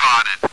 spotted.